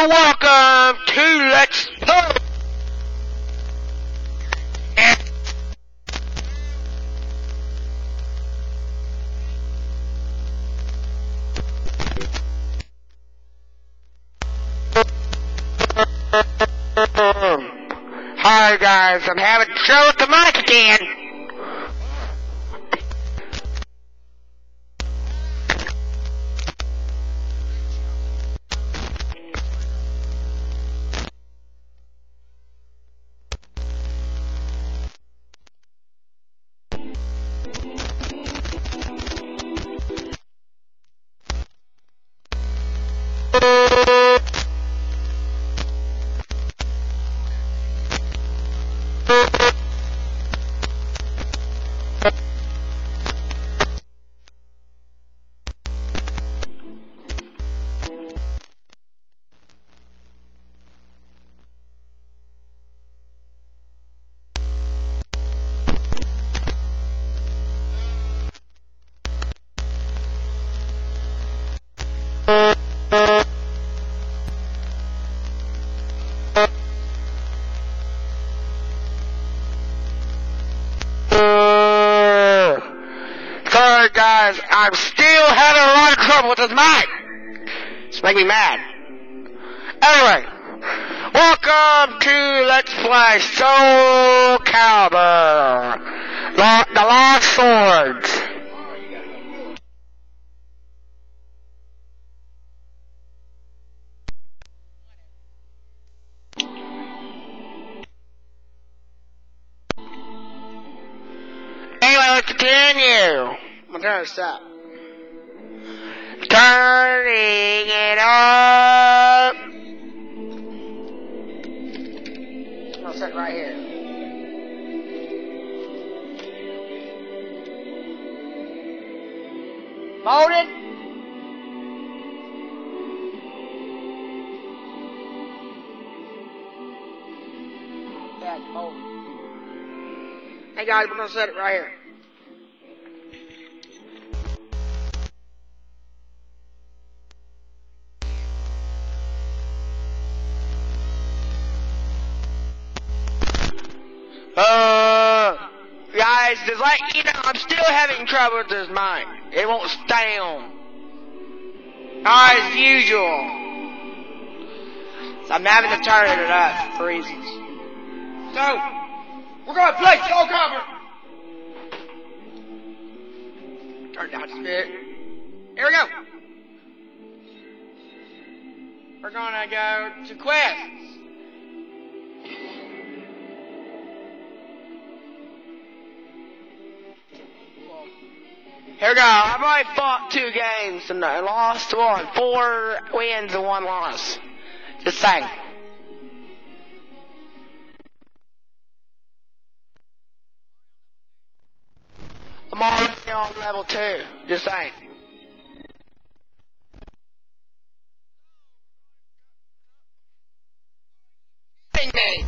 and welcome to Let's Play. Hi guys, I'm having trouble with the mic again. Sorry guys, I'm still having a lot of trouble with this mic. It's making me mad. Anyway, welcome to Let's Play Soul Calibur. The Lost Swords. Let's continue. I'm gonna up. Turning it up. I'll set it right here. Molded. Yeah, it's molded. Hey guys, we're gonna set it right here. Uh, guys, just like you know, I'm still having trouble with this mic. It won't stay on. As usual. So I'm having to turn it up for reasons. So, we're gonna play Soul Calibur. Turn down bit. Here we go. We're gonna go to quests. Here we go. I've already fought two games and I lost one. Four wins and one loss. Just saying. I'm already on level two. Just saying. Me.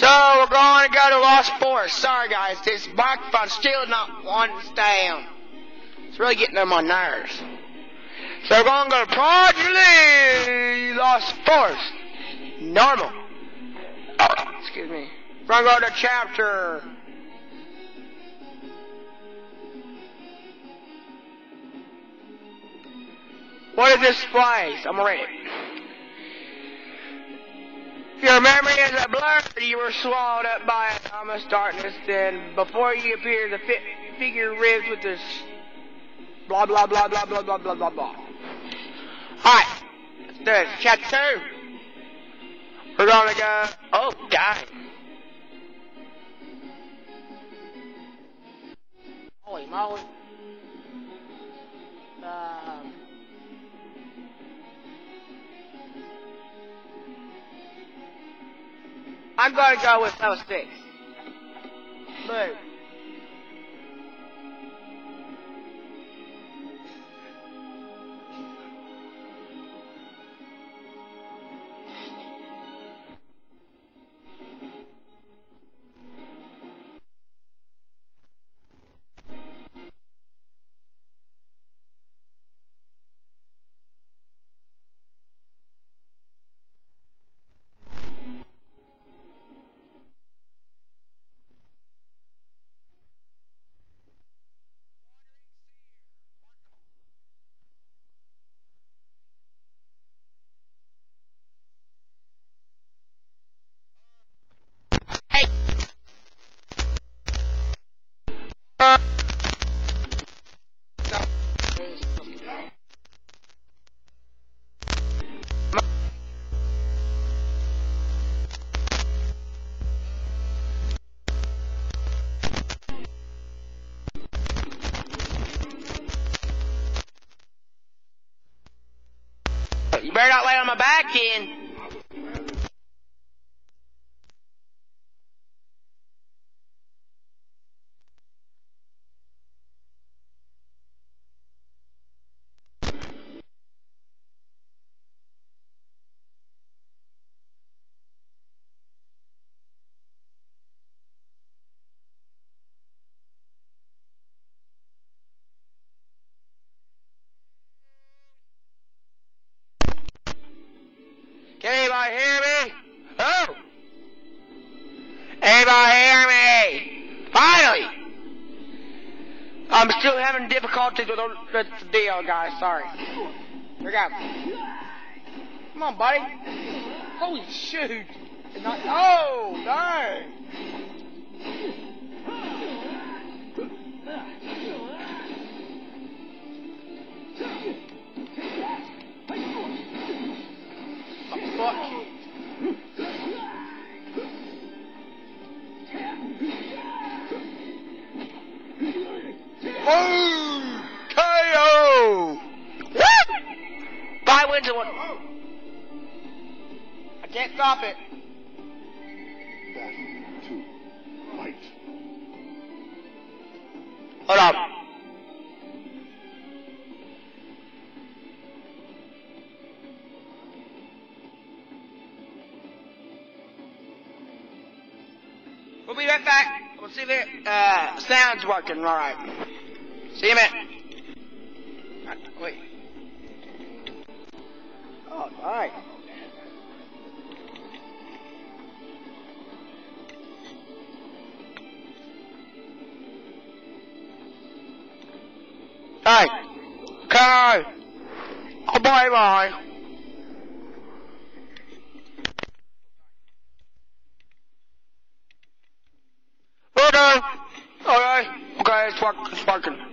So we're going to go to Lost Forest. Sorry guys, this microphone's still not one to on. It's really getting on my nerves. So we're going to go to Lost Forest. Normal. Excuse me. We're going to go to chapter. What is this place? I'm ready. Your memory is a blur. You were swallowed up by a ominous darkness, Then, before you appear, the fi- figure ribs with this blah blah blah blah blah blah blah blah blah. Alright, let's do it. Chapter two. We're gonna go. Oh, dang. Holy moly. Um. I'm going to go with level six. Blue. On my back then. I'm still having difficulties with the, deal, guys. Sorry. Here we go. Come on, buddy. Holy shoot. Not, oh, darn. Boom! KO! Woo! Five wins and one. I can't stop it. Battle two. Fight. Hold on. We'll be right back. We'll see if the uh, sound's working. All right. See you. Uh, Wait. Oh, all right. Hey. Oh, bye bye. Okay. Okay. Okay, it's, work, it's working.